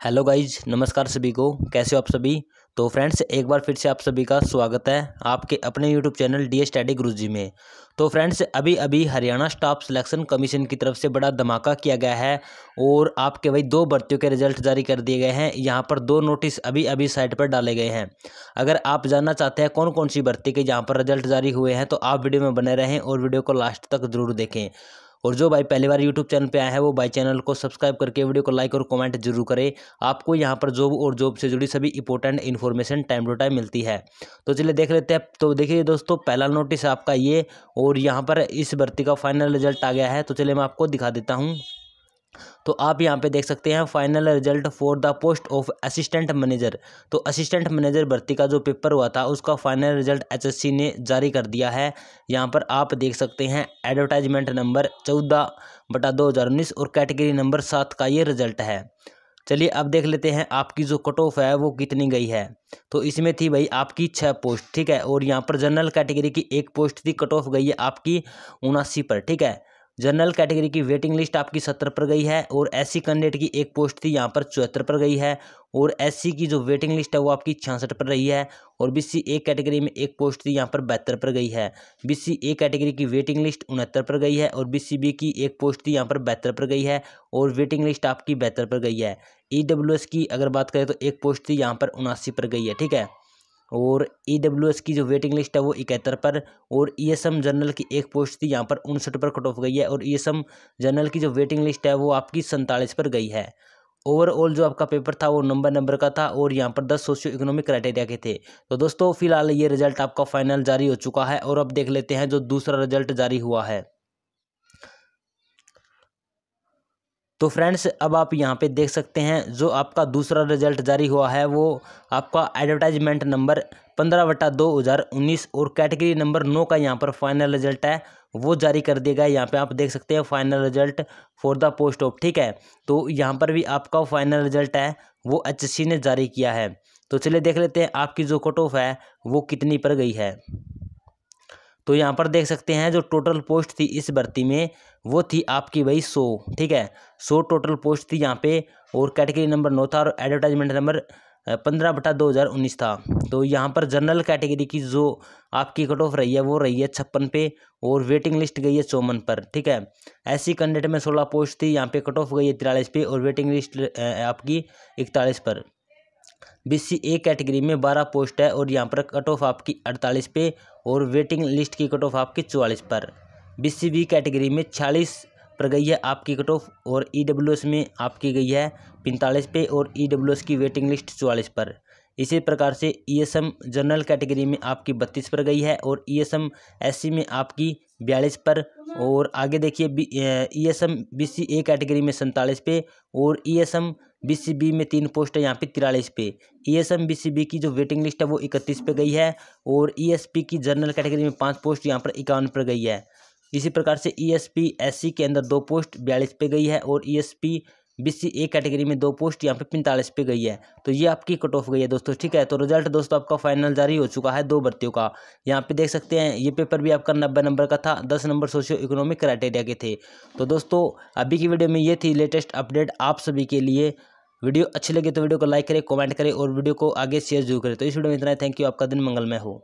Hello guys, नमस्कार सभी को। कैसे हो आप सभी? तो फ्रेंड्स, एक बार फिर से आप सभी का स्वागत है आपके अपने YouTube channel D study Guruji में। तो फ्रेंड्स अभी अभी हरियाणा स्टाफ सिलेक्शन कमीशन की तरफ़ से बड़ा धमाका किया गया है और आपके वही दो भर्तियों के रिज़ल्ट जारी कर दिए गए हैं। यहाँ पर दो नोटिस अभी अभी साइट पर डाले गए हैं। अगर आप जानना चाहते हैं कौन कौन सी भर्ती के यहाँ पर रिज़ल्ट जारी हुए हैं तो आप वीडियो में बने रहें और वीडियो को लास्ट तक ज़रूर देखें। और जो भाई पहली बार यूट्यूब चैनल पे आए हैं, वो भाई चैनल को सब्सक्राइब करके वीडियो को लाइक और कमेंट ज़रूर करें। आपको यहाँ पर जॉब और जॉब से जुड़ी सभी important information time to time मिलती है। तो चलिए देख लेते हैं। तो देखिए दोस्तों, पहला नोटिस आपका ये और यहाँ पर इस भर्ती का फाइनल रिज़ल्ट आ गया है। तो चलिए मैं आपको दिखा देता हूँ। तो आप यहाँ पे देख सकते हैं final result for the post of assistant manager तो असिस्टेंट मैनेजर भर्ती का जो पेपर हुआ था, उसका फाइनल रिज़ल्ट एसएससी ने जारी कर दिया है। यहाँ पर आप देख सकते हैं एडवर्टाइजमेंट नंबर चौदह बटा दो हज़ार उन्नीस और कैटेगरी नंबर सात का ये रिज़ल्ट है। चलिए अब देख लेते हैं आपकी जो कट ऑफ़ है, वो कितनी गई है। तो इसमें थी भाई आपकी छः पोस्ट ठीक है? और यहाँ पर जनरल कैटेगरी की एक पोस्ट थी कट ऑफ़ गई है आपकी उनासी पर, ठीक है? जनरल कैटेगरी की वेटिंग लिस्ट आपकी सत्तर पर गई है और एस सी कैंडिडेट की एक पोस्ट थी, यहाँ पर चौहत्तर पर गई है और एस सी की जो वेटिंग लिस्ट है वो आपकी छियासठ पर रही है और बी सी ए कैटेगरी में एक पोस्ट थी, यहाँ पर बहत्तर पर गई है। बी सी ए कैटेगरी की वेटिंग लिस्ट उनहत्तर पर गई है और बी सी बी की एक पोस्ट थी, यहाँ पर बहत्तर पर गई है और वेटिंग लिस्ट आपकी बहत्तर पर गई है। ई डब्ल्यू एस की अगर बात करें तो एक पोस्ट थी, यहाँ पर उनासी पर गई है, ठीक है? और ई डब्ल्यू एस की जो वेटिंग लिस्ट है वो इकहत्तर पर, और ई एस एम जनरल की एक पोस्ट थी, यहाँ पर उनसठ पर कट ऑफ़ गई है, और ई एस एम जनरल की जो वेटिंग लिस्ट है वो आपकी सैंतालीस पर गई है। ओवरऑल जो आपका पेपर था वो नंबर नंबर का था, और यहाँ पर दस सोशियो इकोनॉमिक क्राइटेरिया के थे। तो दोस्तों, फ़िलहाल ये रिज़ल्ट आपका फाइनल जारी हो चुका है, और अब देख लेते हैं जो दूसरा रिज़ल्ट जारी हुआ है। तो फ्रेंड्स, अब आप यहाँ पे देख सकते हैं, जो आपका दूसरा रिज़ल्ट जारी हुआ है, वो आपका एडवर्टाइजमेंट नंबर पंद्रह बटा दो हज़ार उन्नीस और कैटेगरी नंबर नौ का यहाँ पर फाइनल रिज़ल्ट है, वो जारी कर दिया गया यहाँ पे आप देख सकते हैं final result for the post of ठीक है? तो यहाँ पर भी आपका फाइनल रिज़ल्ट है, वो एचएससी ने जारी किया है। तो चलिए देख लेते हैं, आपकी जो कट ऑफ़ है, वो कितनी पर गई है। तो यहाँ पर देख सकते हैं जो टोटल पोस्ट थी इस भर्ती में, वो थी आपकी भाई सौ, ठीक है? सौ टोटल पोस्ट थी यहाँ पे, और कैटेगरी नंबर नौ था और एडवर्टाइजमेंट नंबर पंद्रह बटा दो हज़ार उन्नीस था। तो यहाँ पर जनरल कैटेगरी की जो आपकी कट ऑफ़ रही है, वो रही है छप्पन पे, और वेटिंग लिस्ट गई है चौवन पर, ठीक है? ऐसी कैंडिडेट में सोलह पोस्ट थी, यहाँ पे कट ऑफ़ गई है तिरालीस पे, और वेटिंग लिस्ट आपकी इकतालीस पर। बी सी ए कैटेगरी में बारह पोस्ट है और यहाँ पर कट ऑफ़ आपकी अड़तालीस पे और वेटिंग लिस्ट की कट ऑफ़ आपकी चौवालीस पर। बी सी बी कैटेगरी में छियालीस पर गई है आपकी कट ऑफ़ और ई डब्ल्यू एस में आपकी गई है पैंतालीस पे और ई डब्ल्यू एस की वेटिंग लिस्ट चौवालीस पर। इसी प्रकार से E S M general category में आपकी बत्तीस पर गई है और ई एस में आपकी बयालीस पर और आगे देखिए E S M B C A category में सैंतालीस पे और E S M B C B में तीन पोस्ट है, यहाँ पे तिरालीस पे। E S M B C B की जो वेटिंग लिस्ट है वो इकतीस पे गई है और ई एस पी की जनरल कैटेगरी में पाँच पोस्ट यहाँ पर इक्यावन पर गई है। इसी प्रकार से E S P S C के अंदर दो पोस्ट बयालीस पे गई है और E S P B C A category में दो पोस्ट यहाँ पे पैंतालीस पे गई है। तो ये आपकी कट ऑफ़ गई है दोस्तों, ठीक है? तो रिज़ल्ट दोस्तों आपका फाइनल जारी हो चुका है दो भर्तियों का। यहाँ पे देख सकते हैं, ये पेपर भी आपका नब्बे नंबर का था, दस नंबर सोशियो इकोनॉमिक क्राइटेरिया के थे। तो दोस्तों, अभी की वीडियो में ये थी लेटेस्ट अपडेट आप सभी के लिए। वीडियो अच्छी लगे तो वीडियो को लाइक करें कमेंट करें और वीडियो को आगे शेयर ज़रूर करें। तो इस वीडियो में इतना थैंक यू आपका दिन मंगलमय हो।